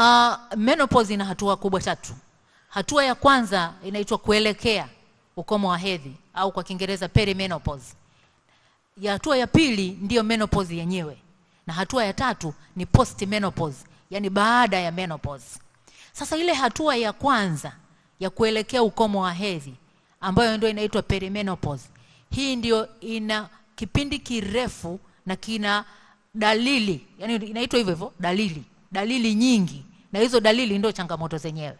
Uh, menopause ina hatua kubwa tatu. Hatua ya kwanza inaitwa kuelekea ukomo wa hedhi au kwa Kiingereza perimenopause. Ya hatua ya pili ndiyo menopause yenyewe, na hatua ya tatu ni postmenopause, yani baada ya menopause. Sasa ile hatua ya kwanza ya kuelekea ukomo wa hedhi ambayo ndio inaitwa perimenopause, hii ndio ina kipindi kirefu na kina dalili, yani inaitwa hivyo hivyo dalili, dalili nyingi, na hizo dalili ndio changamoto zenyewe.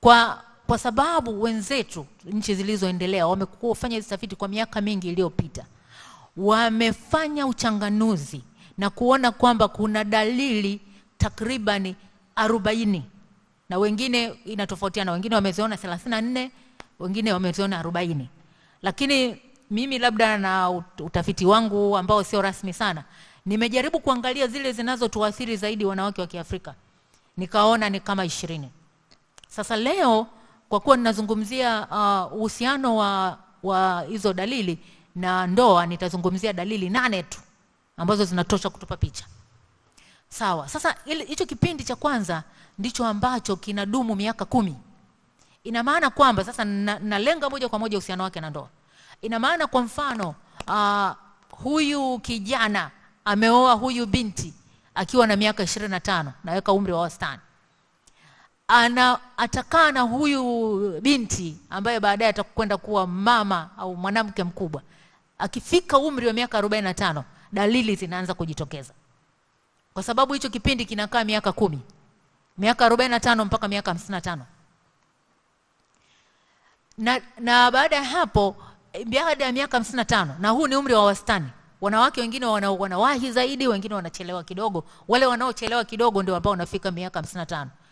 Kwa kwa sababu wenzetu nchi zilizoendelea wamekuwa kufanya hizi tafiti kwa miaka mingi iliyopita, wamefanya uchanganuzi na kuona kwamba kuna dalili takribani arobaini. Na wengine inatofautiana, wengine wameziona thelathini na nne wengine wameziona arobaini. Lakini mimi labda na utafiti wangu ambao sio rasmi sana, nimejaribu kuangalia zile zinazotuathiri zaidi wanawake wa Kiafrika, nikaona ni kama ishirini. Sasa leo kwa kuwa ninazungumzia uhusiano uh, wa wa hizo dalili na ndoa, nitazungumzia dalili nane tu ambazo zinatosha kutupa picha. Sawa. Sasa hicho kipindi cha kwanza ndicho ambacho kinadumu miaka kumi. Ina maana kwamba sasa nalenga na moja kwa moja uhusiano wake na ndoa. Ina maana kwa mfano uh, huyu kijana ameoa huyu binti akiwa na miaka ishirini na tano, naweka umri wa wastani ana atakaa na huyu binti ambaye baadaye atakwenda kuwa mama au mwanamke mkubwa. Akifika umri wa miaka 45 dalili zinaanza kujitokeza, kwa sababu hicho kipindi kinakaa miaka kumi, miaka 45 mpaka miaka 55 na, na baada ya hapo, baada ya miaka 55, na huu ni umri wa wastani. Wanawake wengine wana, wanawahi zaidi, wengine wanachelewa kidogo. Wale wanaochelewa kidogo ndio ambao wanafika miaka 55